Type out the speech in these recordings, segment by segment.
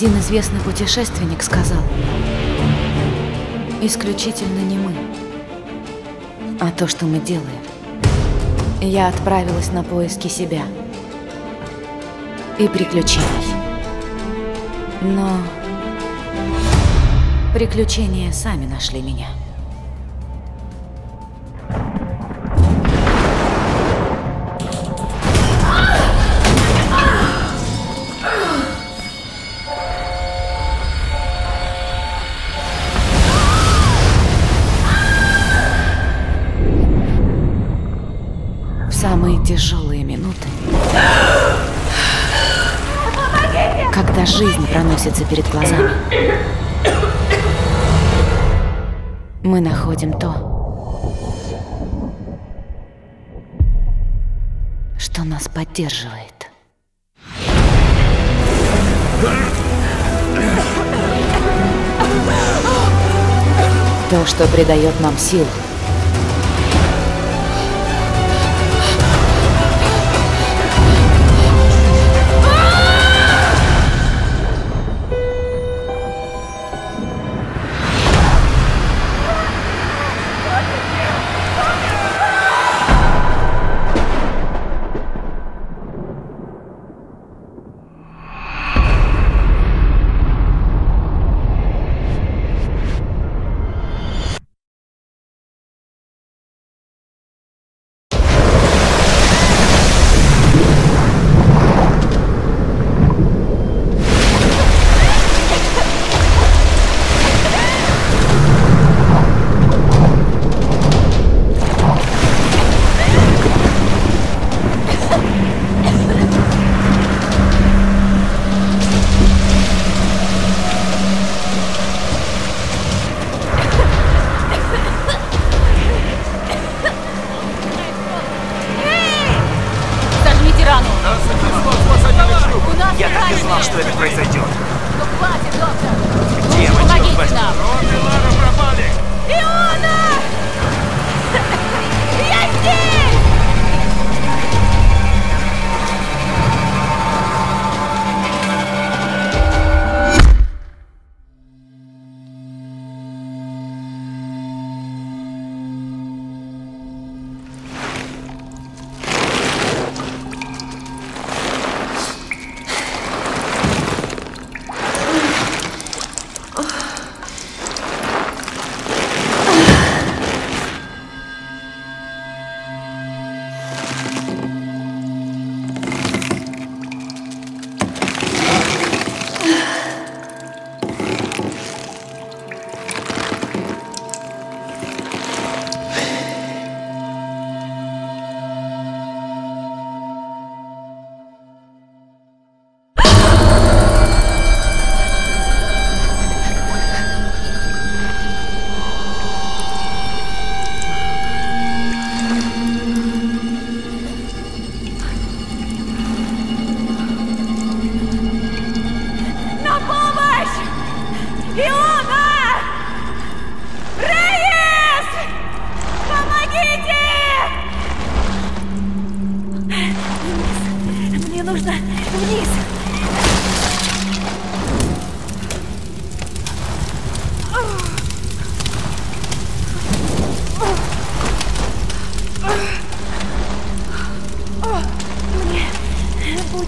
Один известный путешественник сказал, исключительно не мы, а то, что мы делаем. Я отправилась на поиски себя и приключений. Но приключения сами нашли меня. Самые тяжелые минуты, когда жизнь проносится перед глазами, мы находим то, что нас поддерживает. То, что придает нам силу.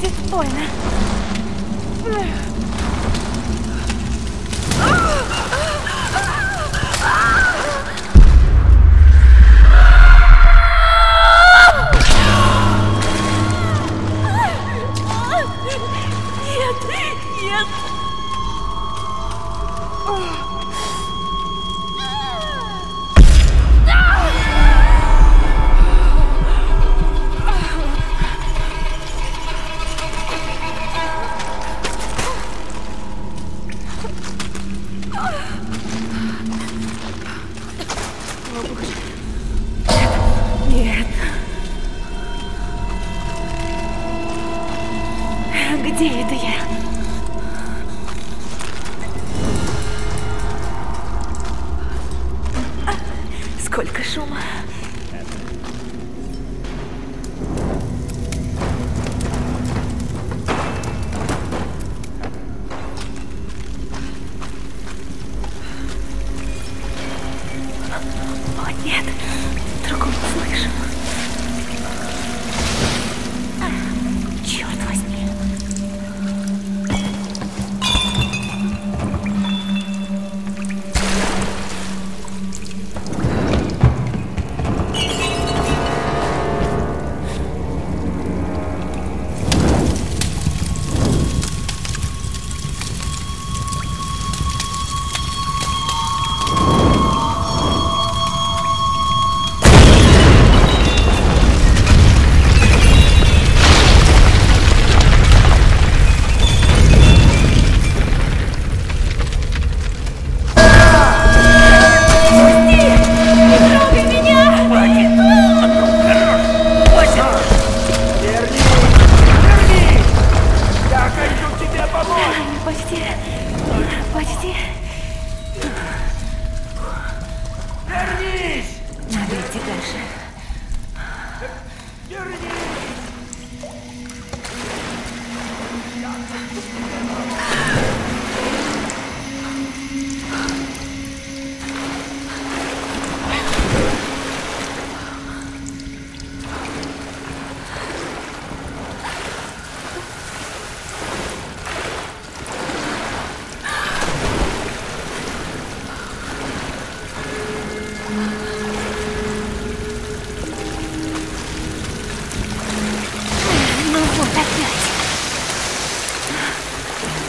будет больно. Где это я?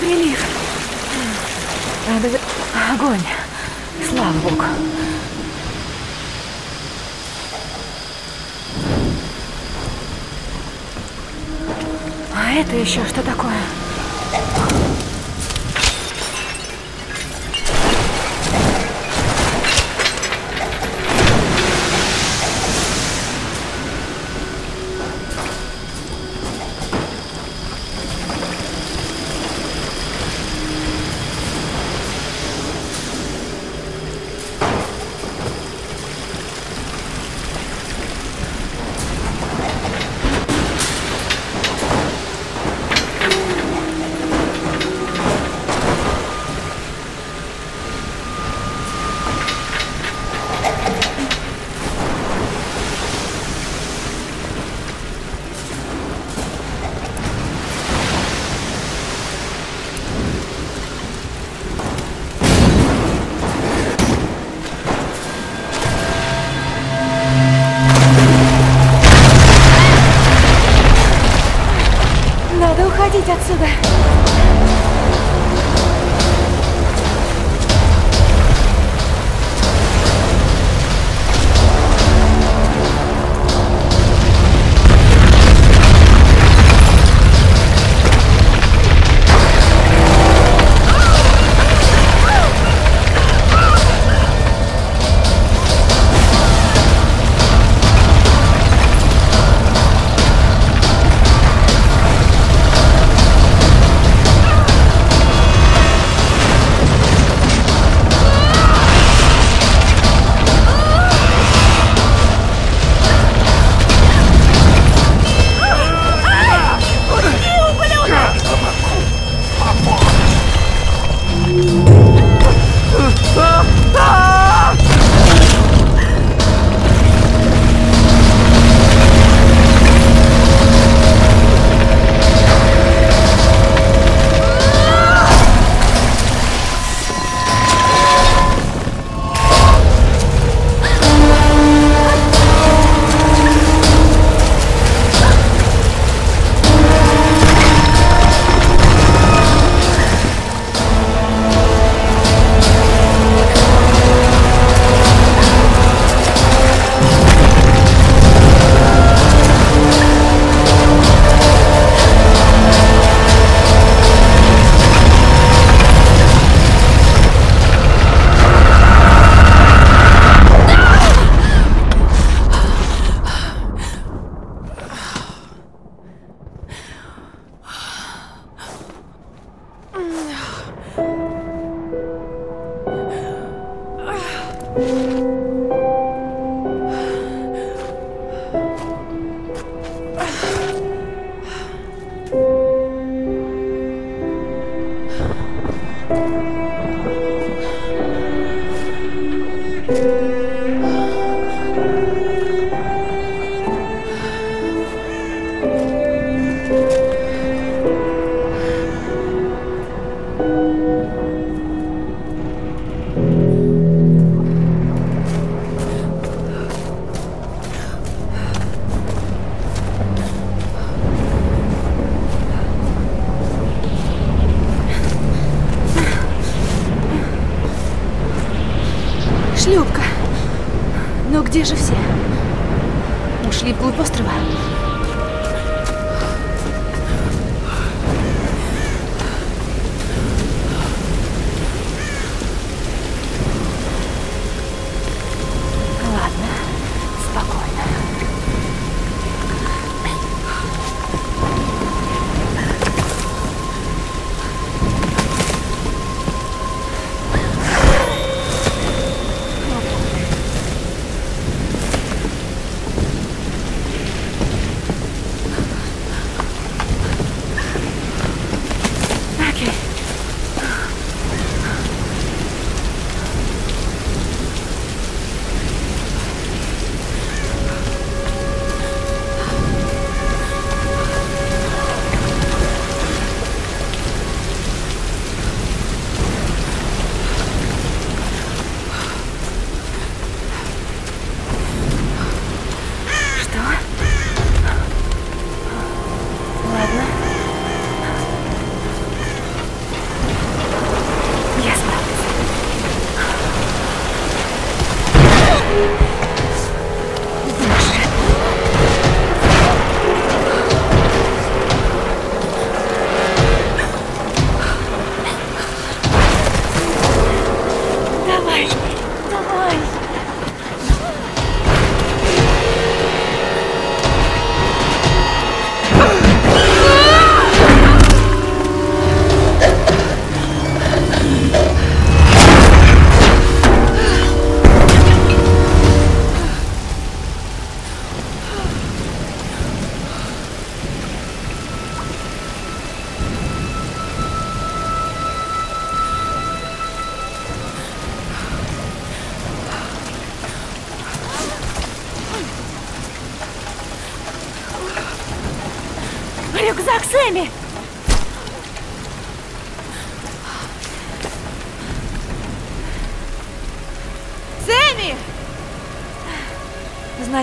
Прилив. Огонь. Слава богу. А это еще что такое?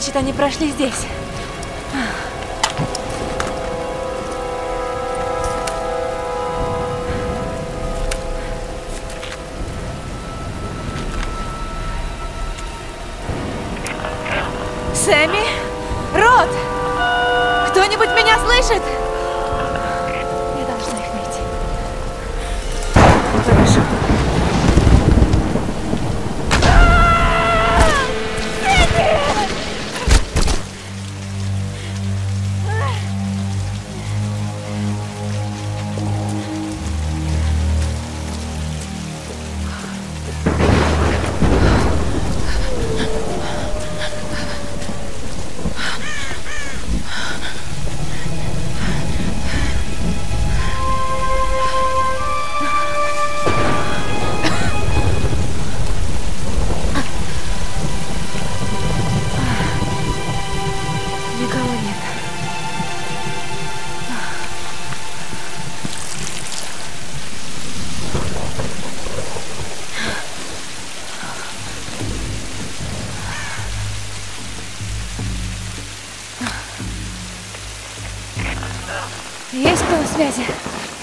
Значит, они прошли здесь.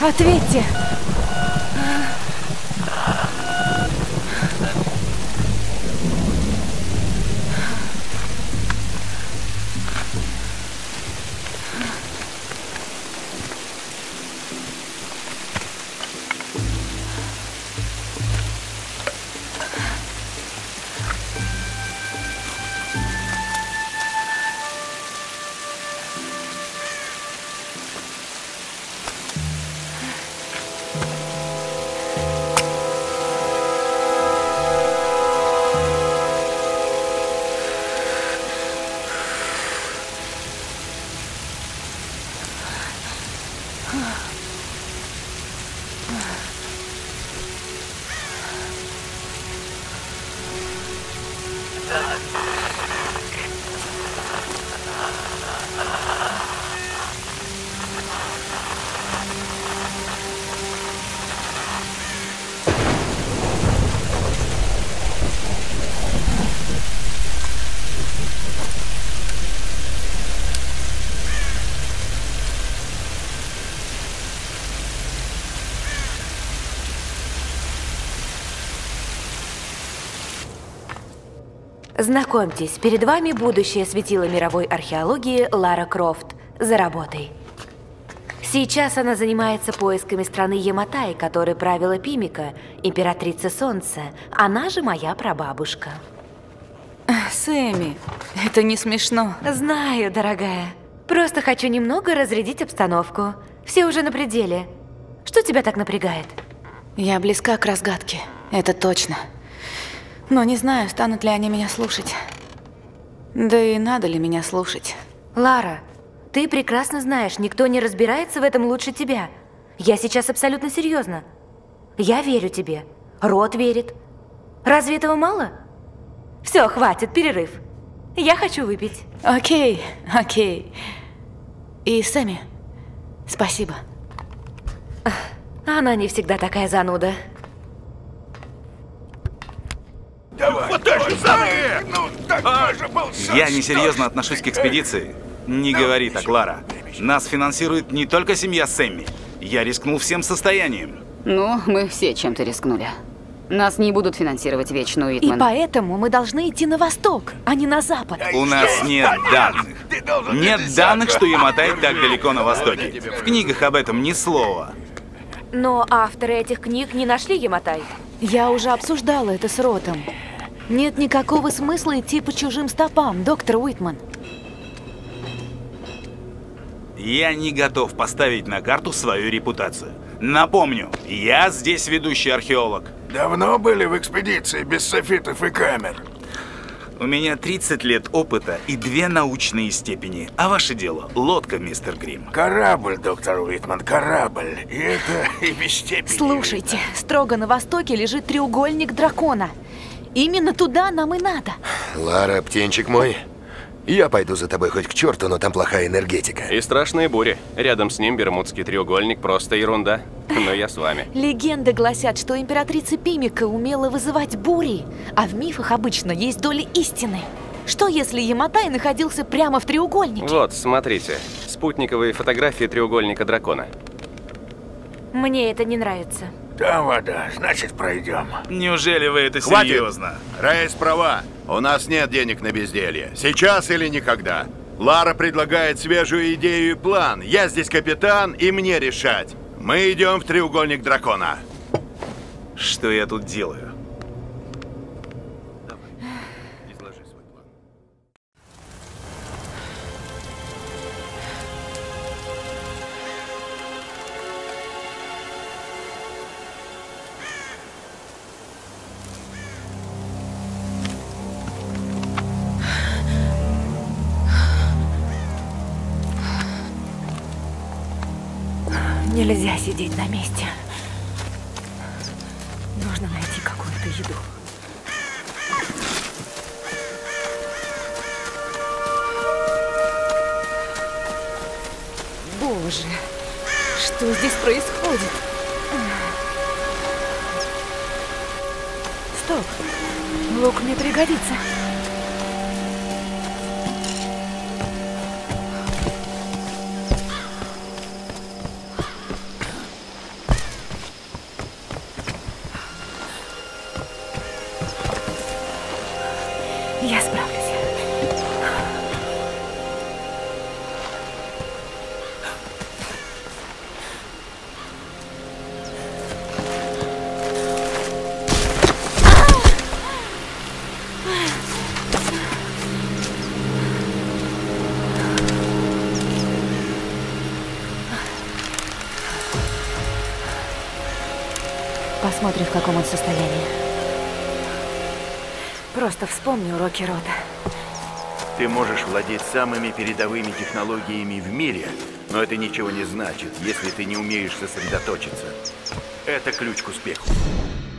Ответьте. God. Знакомьтесь, перед вами будущее светило мировой археологии Лара Крофт. За работой. Сейчас она занимается поисками страны Яматай, которой правила Пимика, императрица Солнца. Она же моя прабабушка. Сэмми, это не смешно. Знаю, дорогая. Просто хочу немного разрядить обстановку. Все уже на пределе. Что тебя так напрягает? Я близка к разгадке, это точно. Но не знаю, станут ли они меня слушать. Да и надо ли меня слушать. Лара, ты прекрасно знаешь, никто не разбирается в этом лучше тебя. Я сейчас абсолютно серьезно. Я верю тебе. Рот верит. Разве этого мало? Все, хватит, перерыв. Я хочу выпить. Окей, окей. И Сэмми, спасибо. Она не всегда такая зануда. Вот даже! Ну, же был Я несерьезно отношусь к экспедиции. Не говори так, Лара. Нас финансирует не только семья Сэмми. Я рискнул всем состоянием. Ну, мы все чем-то рискнули. Нас не будут финансировать вечно, И Уитман. поэтому мы должны идти на восток, а не на запад. У нас нет данных. Нет данных, что так. Яматай так далеко на востоке. В книгах об этом ни слова. Но авторы этих книг не нашли Яматай. Я уже обсуждала это с Ротом. Нет никакого смысла идти по чужим стопам, доктор Уитман. Я не готов поставить на карту свою репутацию. Напомню, я здесь ведущий археолог. Давно были в экспедиции без софитов и камер? У меня 30 лет опыта и две научные степени. А ваше дело – лодка, мистер Грим. Корабль, доктор Уитман, корабль. И это и без степени. Слушайте, строго на востоке лежит треугольник дракона. Именно туда нам и надо. Лара, птенчик мой, я пойду за тобой хоть к черту, но там плохая энергетика. И страшные бури. Рядом с ним Бермудский треугольник просто ерунда. Но я с вами. Легенды гласят, что императрица Пимика умела вызывать бури, а в мифах обычно есть доля истины. Что если Яматай находился прямо в треугольнике? Вот, смотрите. Спутниковые фотографии треугольника дракона. Мне это не нравится. Там вода, значит пройдем. Неужели вы это Хватит! серьезно? Рейс права. У нас нет денег на безделье. Сейчас или никогда. Лара предлагает свежую идею и план. Я здесь капитан, и мне решать. Мы идем в треугольник дракона. Что я тут делаю? Сидеть на месте. Нужно найти какую-то еду. Боже, что здесь происходит? Стоп, лук мне пригодится. Посмотрим, в каком он состоянии. Просто вспомни уроки рота. Ты можешь владеть самыми передовыми технологиями в мире, но это ничего не значит, если ты не умеешь сосредоточиться. Это ключ к успеху.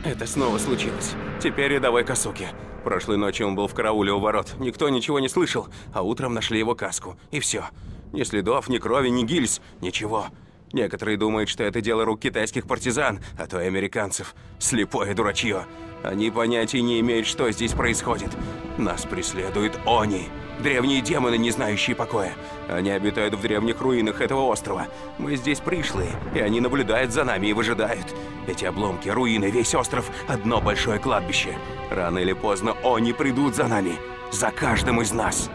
Это снова случилось. Теперь рядовой Касуки. Прошлой ночью он был в карауле у ворот. Никто ничего не слышал, а утром нашли его каску. И все. Ни следов, ни крови, ни гильз. Ничего. Некоторые думают, что это дело рук китайских партизан, а то и американцев. Слепое дурачье. Они понятия не имеют, что здесь происходит. Нас преследуют они. Древние демоны, не знающие покоя. Они обитают в древних руинах этого острова. Мы здесь пришлые, и они наблюдают за нами и выжидают. Эти обломки, руины, весь остров — одно большое кладбище. Рано или поздно они придут за нами. За каждым из нас.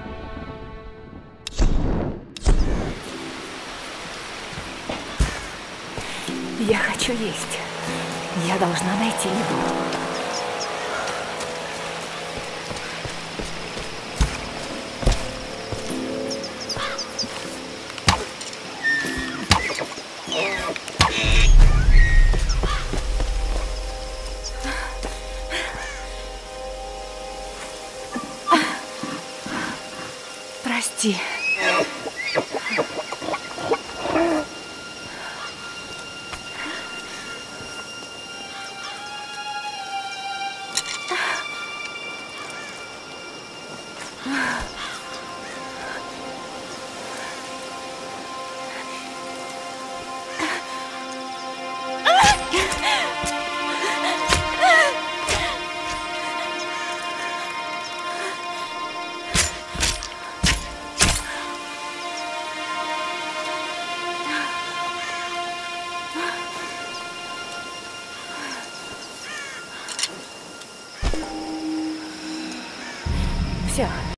Я хочу есть. Я должна найти еду.